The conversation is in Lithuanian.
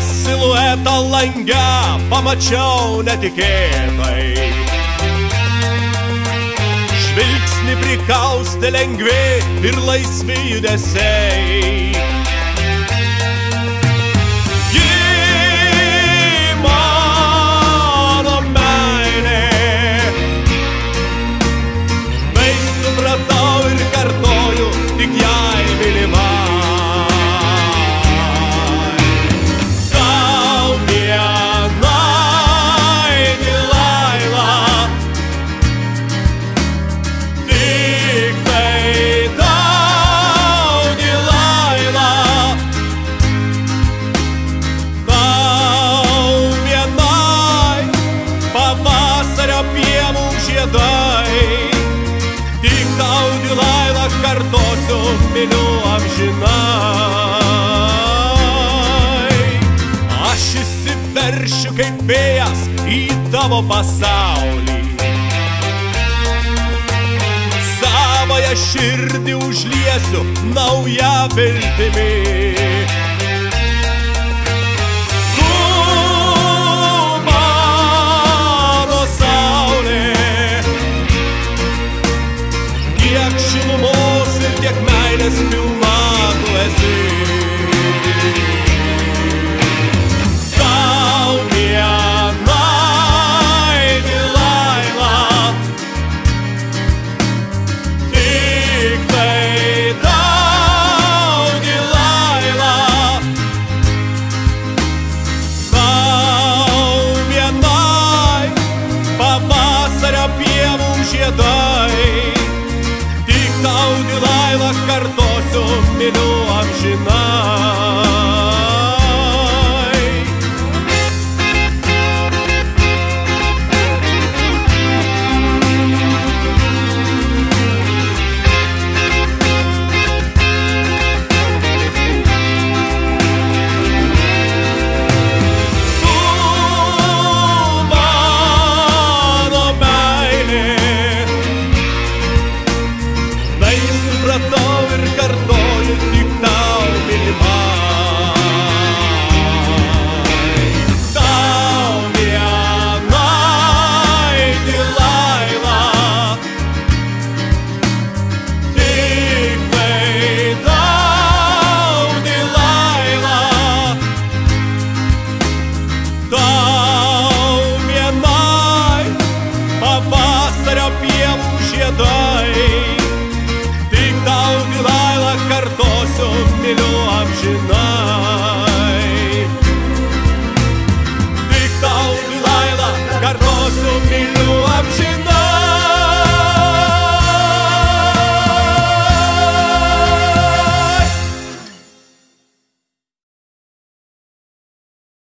siluetą langę pamačiau netikėtai. Žvilgsnį prikaustė lengvi ir laisvi judesiai. Pavasario pievų žiedai. Tik tau dilaila kartosiu, myliu amžinai. Aš įsiveršiu kaip vėjas į tavo pasaulį. Savoje širdį užliesiu naują viltimį. pavasario pievų žiedai. Tik tau, Milaila, kartosiu, myliu amžinai.